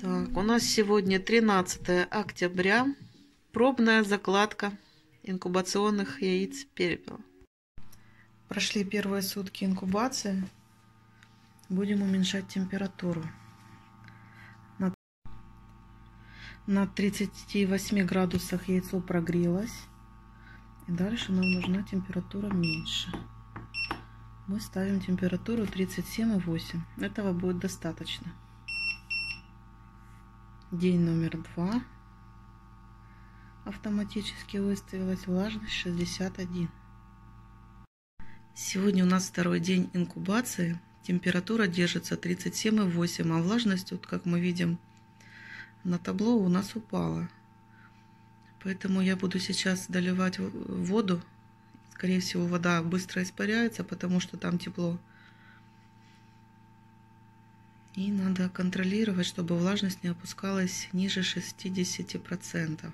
Так, у нас сегодня 13 октября. Пробная закладка инкубационных яиц перепела. Прошли первые сутки инкубации. Будем уменьшать температуру. На, на 38 градусах яйцо прогрелось. И дальше нам нужна температура меньше. Мы ставим температуру 37,8. Этого будет достаточно. День номер два. Автоматически выставилась влажность 61. Сегодня у нас второй день инкубации. Температура держится 37,8, а влажность, вот как мы видим на табло, у нас упала. Поэтому я буду сейчас доливать воду. Скорее всего, вода быстро испаряется, потому что там тепло. И надо контролировать, чтобы влажность не опускалась ниже 60%.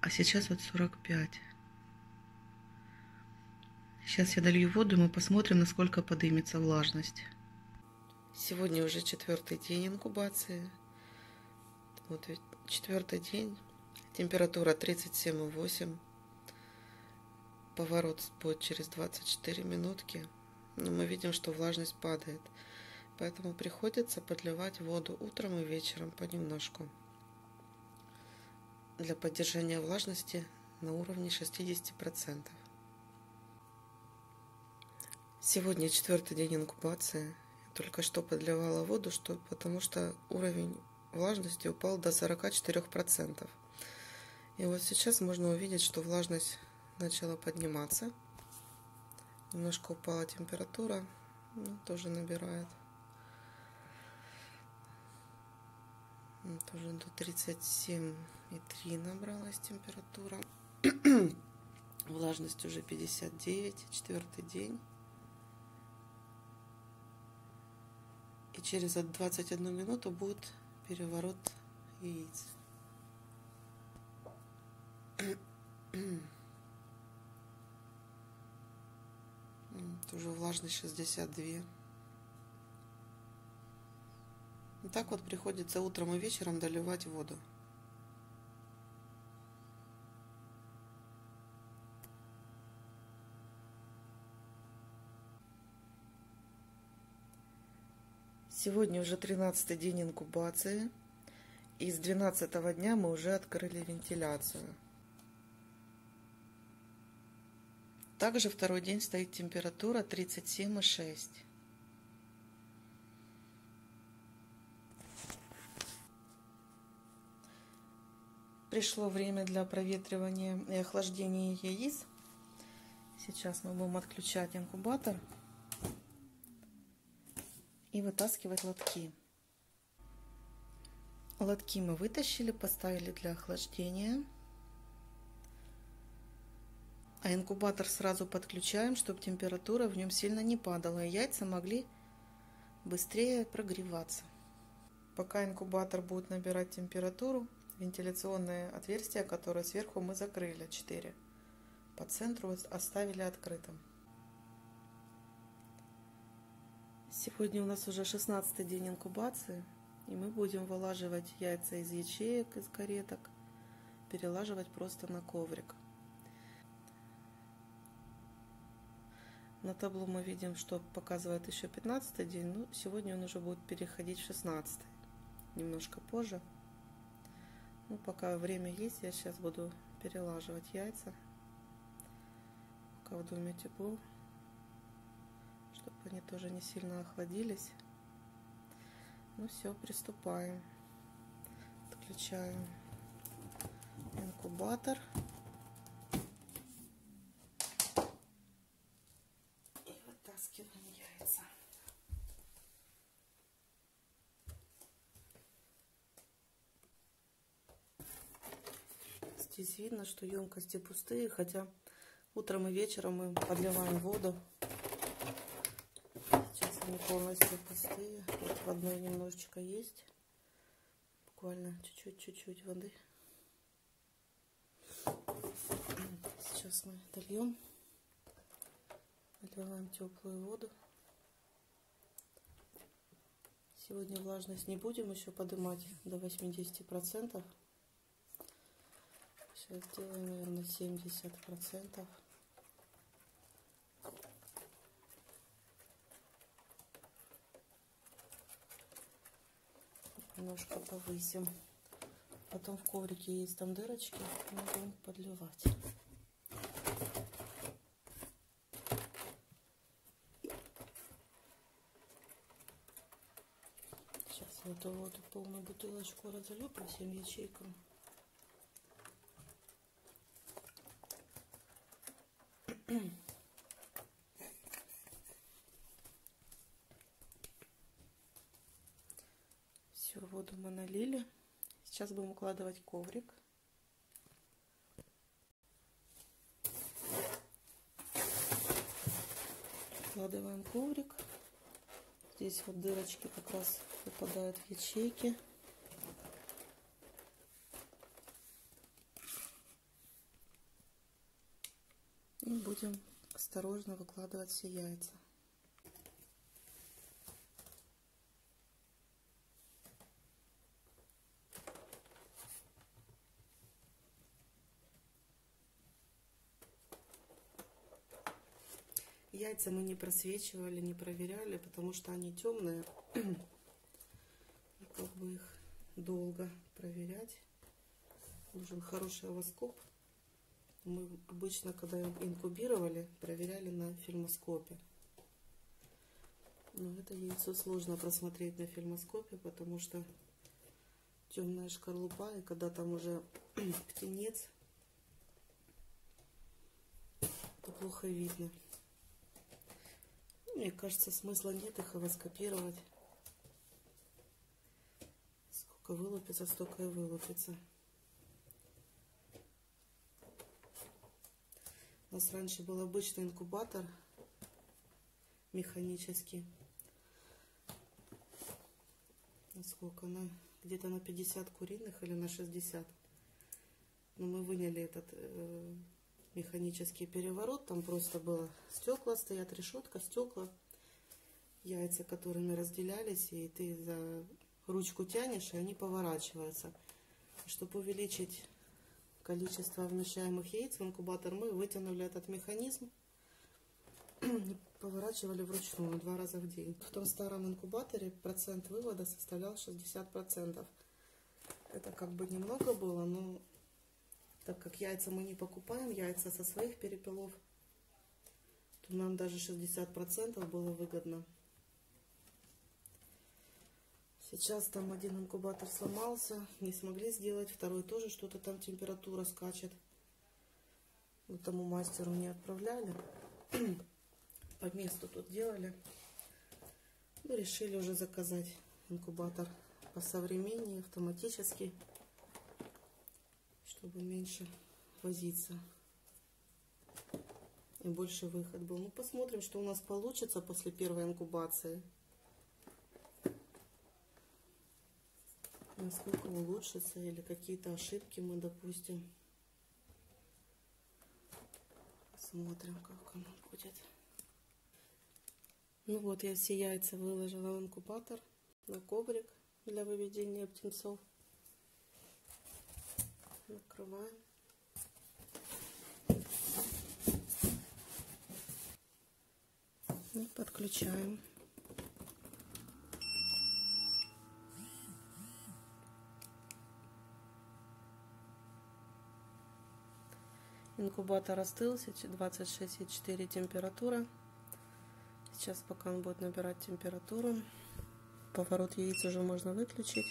А сейчас вот 45%. Сейчас я долью воду, и мы посмотрим, насколько поднимется влажность. Сегодня уже четвертый день инкубации. Вот четвертый день. Температура 37,8. Поворот будет через 24 минутки. Но мы видим, что влажность падает. Поэтому приходится подливать воду утром и вечером понемножку для поддержания влажности на уровне 60%. Сегодня четвертый день инкубации. Только что подливала воду, что, потому что уровень влажности упал до 44%. И вот сейчас можно увидеть, что влажность начала подниматься. Немножко упала температура, тоже набирает. Тоже до 37,3 набралась температура. Влажность уже 59, четвертый день. И через 21 минуту будет переворот яиц. Тоже влажность 62. И так вот приходится утром и вечером доливать воду. Сегодня уже 13 день инкубации. И с 12 дня мы уже открыли вентиляцию. Также второй день стоит температура 37,6. Пришло время для проветривания и охлаждения яиц. Сейчас мы будем отключать инкубатор и вытаскивать лотки. Лотки мы вытащили, поставили для охлаждения. А инкубатор сразу подключаем, чтобы температура в нем сильно не падала, и яйца могли быстрее прогреваться. Пока инкубатор будет набирать температуру, вентиляционное отверстие, которое сверху мы закрыли, 4, по центру оставили открытым. Сегодня у нас уже 16 день инкубации, и мы будем вылаживать яйца из ячеек, из кареток, перелаживать просто на коврик. На табло мы видим, что показывает еще 15 день, но сегодня он уже будет переходить в 16 немножко позже. Ну, пока время есть, я сейчас буду перелаживать яйца. Пока в доме тепло, чтобы они тоже не сильно охладились. Ну все, приступаем. Отключаем инкубатор. И вытаскиваем яйца. Здесь видно, что емкости пустые, хотя утром и вечером мы подливаем воду. Сейчас они полностью пустые. Вот в одной немножечко есть. Буквально чуть-чуть-чуть-чуть воды. Сейчас мы дольем. Наливаем теплую воду. Сегодня влажность не будем еще поднимать до 80%. Сейчас сделаем, наверное, 70%. Немножко повысим. Потом в коврике есть там дырочки, будем подливать. Сейчас я эту воду полную бутылочку разолью по всем ячейкам. Все, воду мы налили. Сейчас будем укладывать коврик. Укладываем коврик. Здесь вот дырочки как раз попадают в ячейки. И будем осторожно выкладывать все яйца. Яйца мы не просвечивали, не проверяли, потому что они темные. И как бы их долго проверять. Нужен хороший воскоп. Мы обычно, когда инкубировали, проверяли на фильмоскопе. Но это яйцо сложно просмотреть на фильмоскопе, потому что темная шкарлупа, и когда там уже птенец, то плохо видно. Мне кажется, смысла нет их эвоскопировать. Сколько вылупится, столько и вылупится. У нас раньше был обычный инкубатор механический. Насколько на где-то на 50 куриных или на 60. Но мы выняли этот э, механический переворот. Там просто было стекла, стоят решетка, стекла, яйца, которыми разделялись, и ты за ручку тянешь, и они поворачиваются. Чтобы увеличить количество вмещаемых яиц в инкубатор, мы вытянули этот механизм поворачивали вручную два раза в день. В том старом инкубаторе процент вывода составлял 60%. Это как бы немного было, но так как яйца мы не покупаем, яйца со своих перепелов, то нам даже 60% было выгодно. Сейчас там один инкубатор сломался, не смогли сделать, второй тоже что-то там температура скачет. Вот тому мастеру не отправляли, по месту тут делали. Мы решили уже заказать инкубатор по современнее, автоматический чтобы меньше возиться и больше выход был. Ну, посмотрим, что у нас получится после первой инкубации. Насколько улучшится или какие-то ошибки мы допустим. Посмотрим, как оно будет. Ну вот, я все яйца выложила в инкубатор на коврик для выведения птенцов накрываем. И подключаем. Инкубатор остылся, 26,4 температура. Сейчас пока он будет набирать температуру. Поворот яиц уже можно выключить.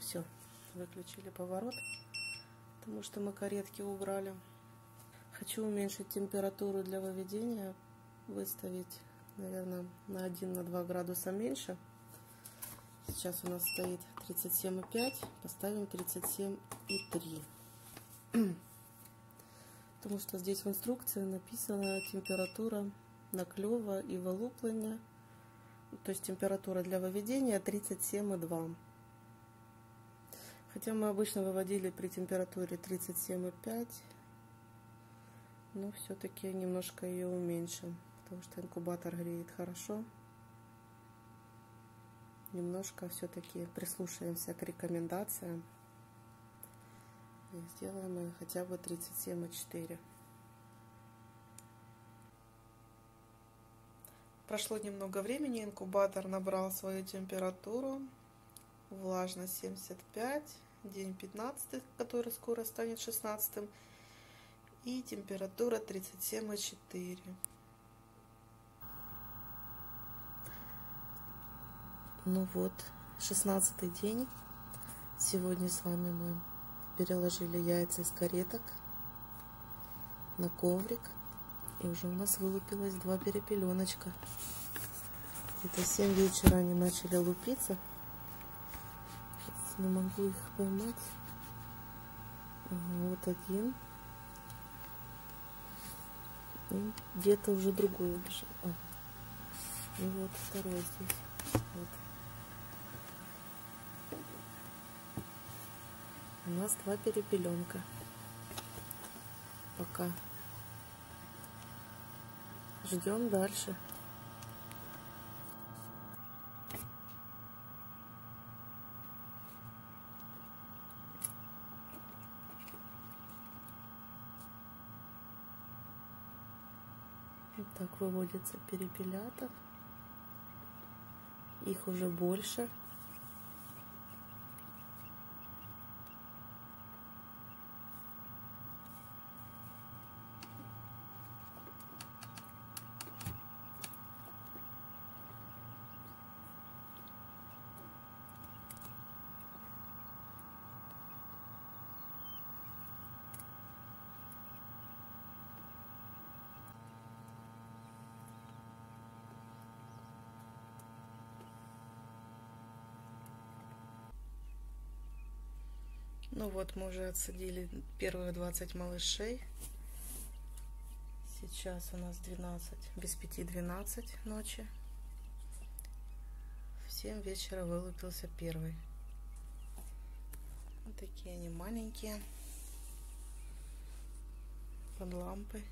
Все, выключили поворот, потому что мы каретки убрали. Хочу уменьшить температуру для выведения, выставить, наверное, на 1-2 на градуса меньше. Сейчас у нас стоит 37,5, поставим 37,3. Потому что здесь в инструкции написана температура наклева и вылупления. То есть температура для выведения 37,2. Хотя мы обычно выводили при температуре 37,5, но все-таки немножко ее уменьшим, потому что инкубатор греет хорошо. Немножко все-таки прислушаемся к рекомендациям и сделаем ее хотя бы 37,4. Прошло немного времени, инкубатор набрал свою температуру, влажность 75, день 15, который скоро станет 16, и температура 37,4. Ну вот, 16 день. Сегодня с вами мы переложили яйца из кареток на коврик. И уже у нас вылупилось два перепеленочка. Где-то 7 вечера они начали лупиться. Не могу их поймать. Вот один. Где-то уже другой убежал. А. И вот второй здесь. Вот. У нас два перепеленка. Пока. Ждем дальше. Вот так выводится перепеляток. Их уже больше. Ну вот, мы уже отсадили первые 20 малышей. Сейчас у нас 12, без 5 12 ночи. В 7 вечера вылупился первый. Вот такие они маленькие. Под лампой.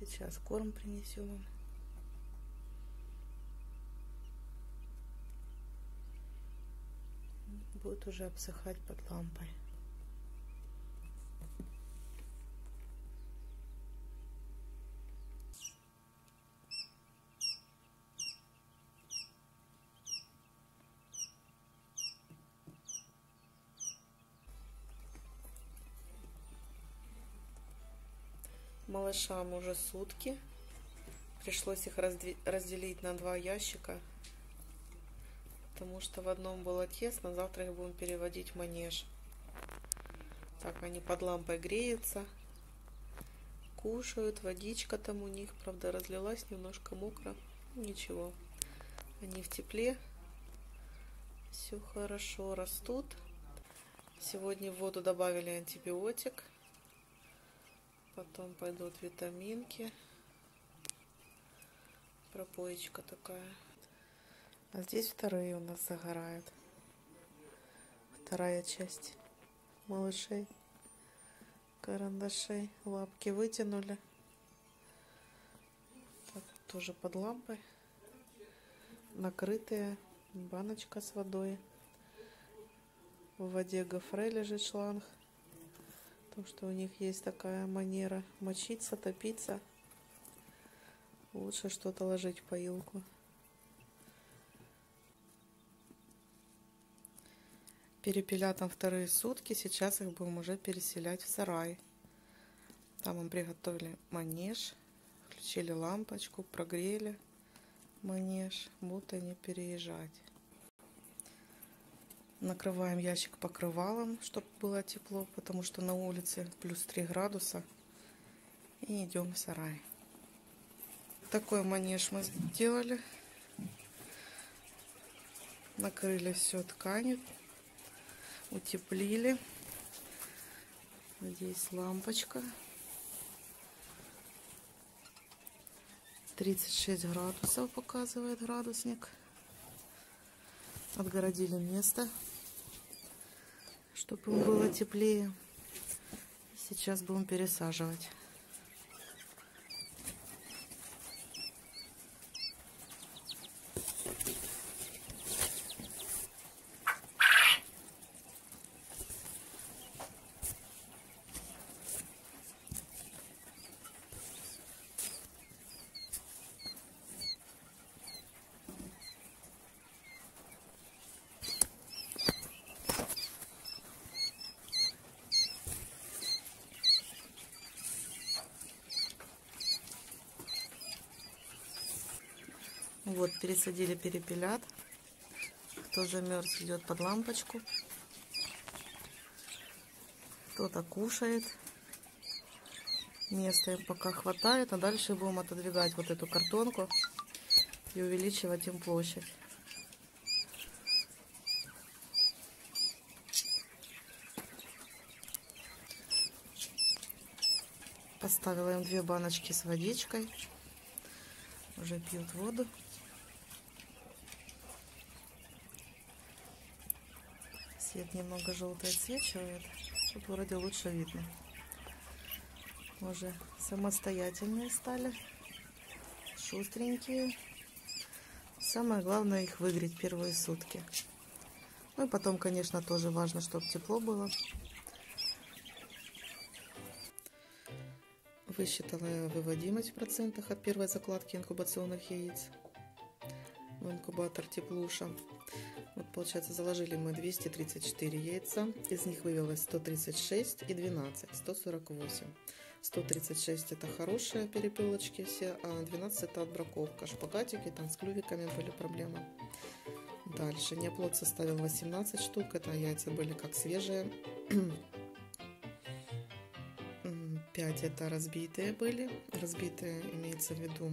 Сейчас корм принесем им. будет уже обсыхать под лампой. Малышам уже сутки. Пришлось их разделить на два ящика потому что в одном было тесно, завтра их будем переводить в манеж. Так, они под лампой греются, кушают, водичка там у них, правда, разлилась немножко мокро, ничего. Они в тепле, все хорошо растут. Сегодня в воду добавили антибиотик, потом пойдут витаминки, пропоечка такая. А здесь вторые у нас загорают. Вторая часть малышей, карандашей. Лапки вытянули. Так, тоже под лампой. Накрытые. Баночка с водой. В воде гофре лежит шланг. Потому что у них есть такая манера мочиться, топиться. Лучше что-то ложить в поилку. Перепелятам вторые сутки, сейчас их будем уже переселять в сарай. Там мы приготовили манеж, включили лампочку, прогрели манеж, будут они переезжать. Накрываем ящик покрывалом, чтобы было тепло, потому что на улице плюс 3 градуса. И идем в сарай. Такой манеж мы сделали. Накрыли все тканью утеплили. Здесь лампочка. 36 градусов показывает градусник. Отгородили место. чтобы им было теплее. Сейчас будем пересаживать. Вот, пересадили перепелят. Кто замерз, идет под лампочку. Кто-то кушает. Места им пока хватает, а дальше будем отодвигать вот эту картонку и увеличивать им площадь. Поставила им две баночки с водичкой. Уже пьют воду. Свет немного желтый отсвечивает, чтобы вроде лучше видно. Уже самостоятельные стали, шустренькие. Самое главное их выгреть первые сутки. Ну и потом, конечно, тоже важно, чтобы тепло было. Высчитала выводимость в процентах от первой закладки инкубационных яиц в инкубатор теплуша. Вот, получается, заложили мы 234 яйца, из них вывелось 136 и 12, 148. 136 это хорошие перепелочки все, а 12 это отбраковка. Шпагатики, там с клювиками были проблемы. Дальше неоплод составил 18 штук, это яйца были как свежие. 5 это разбитые были, разбитые имеется в виду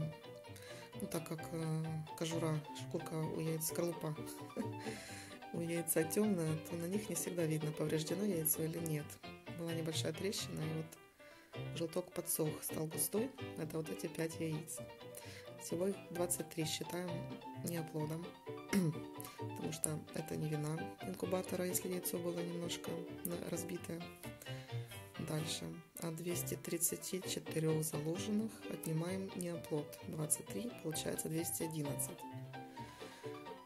ну, так как э, кожура, шкурка у яиц, скорлупа у яйца темная, то на них не всегда видно, повреждено яйцо или нет. Была небольшая трещина, и вот желток подсох, стал густой. Это вот эти 5 яиц. Всего их 23 считаем неоплодом, потому что это не вина инкубатора, если яйцо было немножко разбитое. Дальше. От 234 заложенных отнимаем неоплод. 23, получается 211.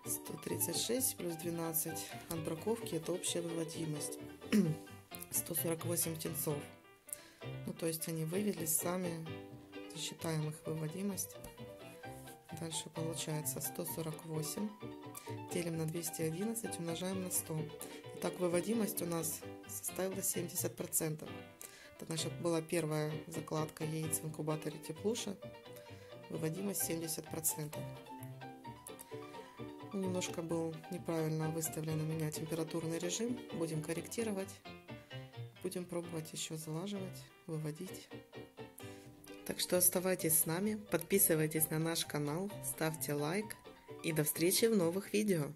136 плюс 12 от браковки это общая выводимость. 148 птенцов. Ну, то есть они вывелись сами, считаем их выводимость. Дальше получается 148 делим на 211, умножаем на 100. Итак, выводимость у нас составила 70%. Это наша была первая закладка яиц в инкубаторе теплуша. Выводимость 70%. Немножко был неправильно выставлен у меня температурный режим. Будем корректировать. Будем пробовать еще залаживать, выводить. Так что оставайтесь с нами, подписывайтесь на наш канал, ставьте лайк и до встречи в новых видео.